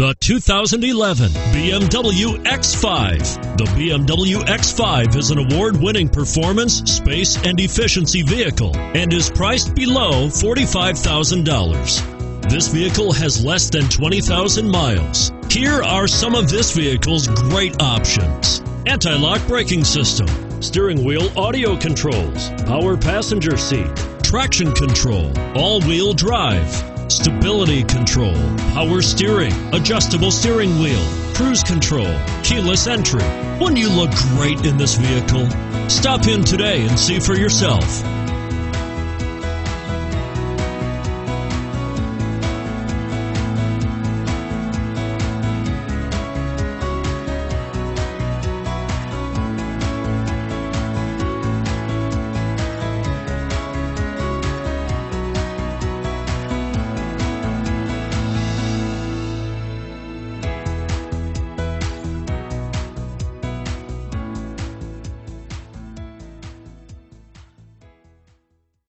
The 2011 BMW X5. The BMW X5 is an award winning performance, space, and efficiency vehicle and is priced below $45,000. This vehicle has less than 20,000 miles. Here are some of this vehicle's great options anti lock braking system, steering wheel audio controls, power passenger seat, traction control, all wheel drive stability control, power steering, adjustable steering wheel, cruise control, keyless entry. Wouldn't you look great in this vehicle? Stop in today and see for yourself.